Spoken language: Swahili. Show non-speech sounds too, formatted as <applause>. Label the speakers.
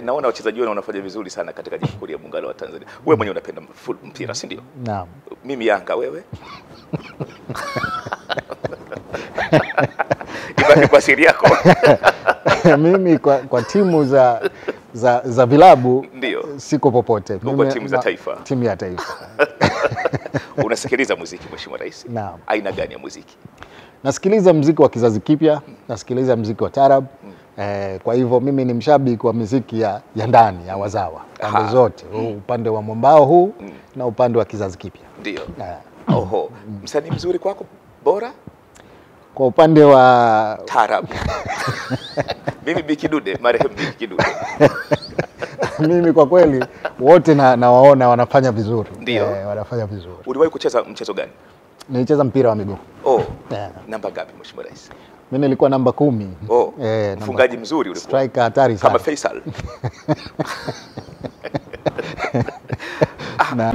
Speaker 1: naona wachezaji wao wanafanya vizuri sana katika Jamhuri ya Muungano wa Tanzania. Wewe mwenyewe unapenda mpira, si ndio?
Speaker 2: Naam.
Speaker 1: Mimi Yanga, wewe <laughs> ibaki kwa siri yako. <laughs>
Speaker 2: Mimi kwa, kwa timu za za, za vilabu
Speaker 1: Ndio.
Speaker 2: siko popote. Mimi-
Speaker 1: timu za taifa.
Speaker 2: Timu ya taifa. <laughs>
Speaker 1: Unasikiliza muziki, Mheshimiwa Rais?
Speaker 2: Naam.
Speaker 1: Aina gani ya muziki?
Speaker 2: Nasikiliza muziki wa kizazi kipya, nasikiliza muziki wa tarab. Eh, kwa hivyo mimi ni mshabiki wa miziki ya, ya ndani ya wazawa pande zote, mm. upande wa mwambao huu mm. na upande wa kizazi kipya.
Speaker 1: Ndio.
Speaker 2: Eh,
Speaker 1: Oho, msanii mzuri kwako bora?
Speaker 2: Kwa upande wa
Speaker 1: Taarab. <laughs> Mimi Bikidude, marehemu Bikidude. <laughs>
Speaker 2: mimi kwa kweli wote na nawaona wanafanya vizuri
Speaker 1: Ndio.
Speaker 2: eh, wanafanya vizuri.
Speaker 1: Uliwahi kucheza mchezo gani?
Speaker 2: Nilicheza mpira wa miguu
Speaker 1: Oh,
Speaker 2: Yeah.
Speaker 1: namba ngapi Mheshimiwa Rais?
Speaker 2: mimi nilikuwa namba kumi.
Speaker 1: Oh,
Speaker 2: Eh, namba-
Speaker 1: mfungaji mzuri ulikuwa.
Speaker 2: striker hatari sana.
Speaker 1: Kama
Speaker 2: Faisal.
Speaker 1: Faisal. <laughs> <laughs>
Speaker 2: Na-